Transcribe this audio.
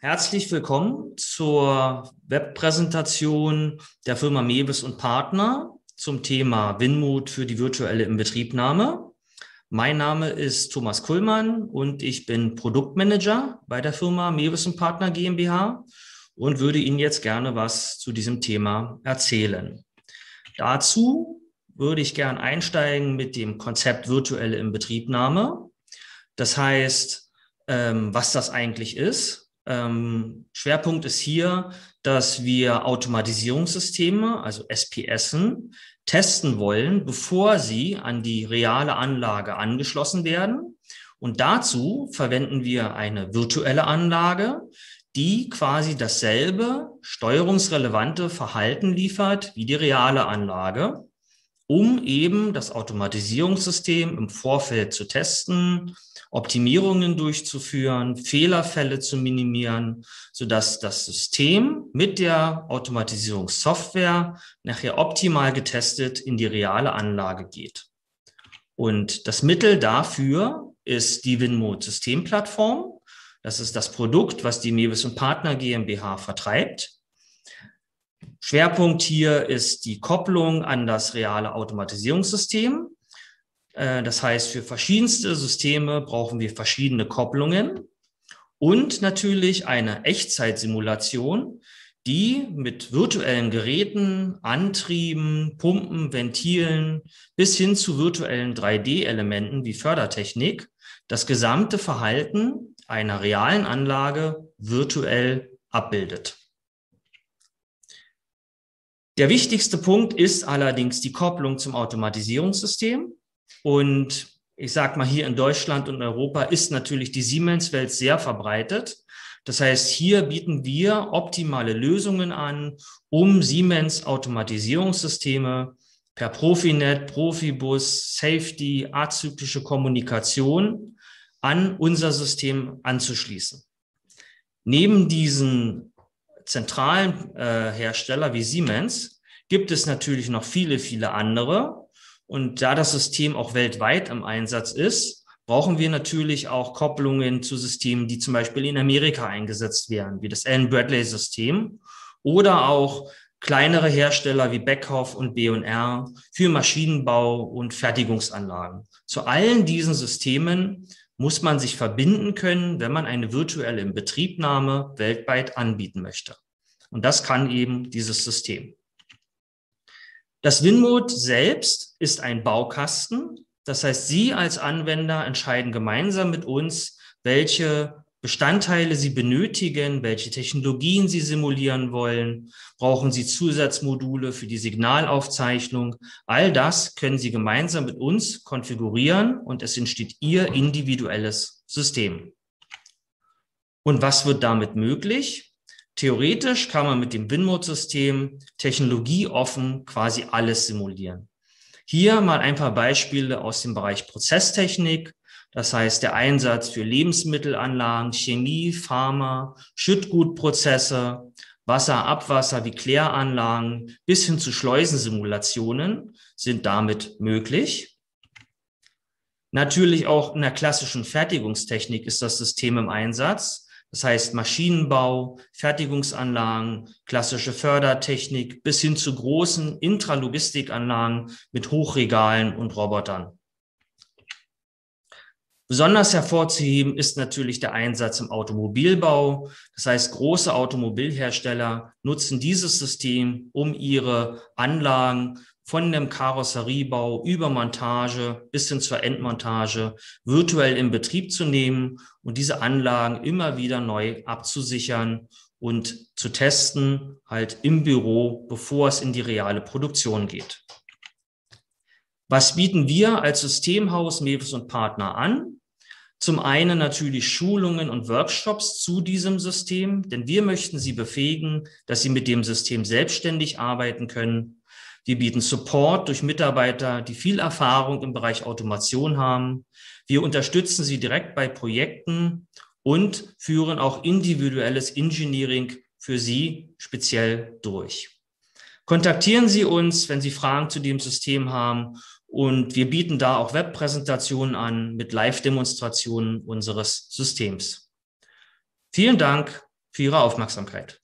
Herzlich willkommen zur Webpräsentation der Firma Mewes und Partner zum Thema Winmut für die virtuelle Inbetriebnahme. Mein Name ist Thomas Kullmann und ich bin Produktmanager bei der Firma Mewes und Partner GmbH und würde Ihnen jetzt gerne was zu diesem Thema erzählen. Dazu würde ich gern einsteigen mit dem Konzept virtuelle Inbetriebnahme. Das heißt, ähm, was das eigentlich ist, ähm, Schwerpunkt ist hier, dass wir Automatisierungssysteme, also SPSen, testen wollen, bevor sie an die reale Anlage angeschlossen werden. Und dazu verwenden wir eine virtuelle Anlage, die quasi dasselbe steuerungsrelevante Verhalten liefert wie die reale Anlage, um eben das Automatisierungssystem im Vorfeld zu testen, Optimierungen durchzuführen, Fehlerfälle zu minimieren, sodass das System mit der Automatisierungssoftware nachher optimal getestet in die reale Anlage geht. Und das Mittel dafür ist die Winmode Systemplattform. Das ist das Produkt, was die Mewis und Partner GmbH vertreibt. Schwerpunkt hier ist die Kopplung an das reale Automatisierungssystem. Äh, das heißt, für verschiedenste Systeme brauchen wir verschiedene Kopplungen und natürlich eine Echtzeitsimulation, die mit virtuellen Geräten, Antrieben, Pumpen, Ventilen bis hin zu virtuellen 3D-Elementen wie Fördertechnik das gesamte Verhalten einer realen Anlage virtuell abbildet. Der wichtigste Punkt ist allerdings die Kopplung zum Automatisierungssystem. Und ich sage mal, hier in Deutschland und Europa ist natürlich die Siemens-Welt sehr verbreitet. Das heißt, hier bieten wir optimale Lösungen an, um Siemens Automatisierungssysteme per Profinet, Profibus, Safety, azyklische Kommunikation an unser System anzuschließen. Neben diesen zentralen äh, Hersteller wie Siemens gibt es natürlich noch viele, viele andere. Und da das System auch weltweit im Einsatz ist, brauchen wir natürlich auch Kopplungen zu Systemen, die zum Beispiel in Amerika eingesetzt werden, wie das Allen Bradley System oder auch kleinere Hersteller wie Beckhoff und B&R für Maschinenbau und Fertigungsanlagen. Zu allen diesen Systemen muss man sich verbinden können, wenn man eine virtuelle Inbetriebnahme weltweit anbieten möchte. Und das kann eben dieses System. Das WinMode selbst ist ein Baukasten. Das heißt, Sie als Anwender entscheiden gemeinsam mit uns, welche Bestandteile Sie benötigen, welche Technologien Sie simulieren wollen. Brauchen Sie Zusatzmodule für die Signalaufzeichnung? All das können Sie gemeinsam mit uns konfigurieren und es entsteht Ihr individuelles System. Und was wird damit möglich? Theoretisch kann man mit dem WinMode-System technologieoffen quasi alles simulieren. Hier mal ein paar Beispiele aus dem Bereich Prozesstechnik. Das heißt, der Einsatz für Lebensmittelanlagen, Chemie, Pharma, Schüttgutprozesse, Wasser, Abwasser wie Kläranlagen bis hin zu Schleusensimulationen sind damit möglich. Natürlich auch in der klassischen Fertigungstechnik ist das System im Einsatz. Das heißt Maschinenbau, Fertigungsanlagen, klassische Fördertechnik bis hin zu großen Intralogistikanlagen mit Hochregalen und Robotern. Besonders hervorzuheben ist natürlich der Einsatz im Automobilbau. Das heißt, große Automobilhersteller nutzen dieses System, um ihre Anlagen von dem Karosseriebau über Montage bis hin zur Endmontage virtuell in Betrieb zu nehmen und diese Anlagen immer wieder neu abzusichern und zu testen, halt im Büro, bevor es in die reale Produktion geht. Was bieten wir als Systemhaus Mewis und Partner an? Zum einen natürlich Schulungen und Workshops zu diesem System, denn wir möchten Sie befähigen, dass Sie mit dem System selbstständig arbeiten können wir bieten Support durch Mitarbeiter, die viel Erfahrung im Bereich Automation haben. Wir unterstützen sie direkt bei Projekten und führen auch individuelles Engineering für Sie speziell durch. Kontaktieren Sie uns, wenn Sie Fragen zu dem System haben und wir bieten da auch Webpräsentationen an mit Live-Demonstrationen unseres Systems. Vielen Dank für Ihre Aufmerksamkeit.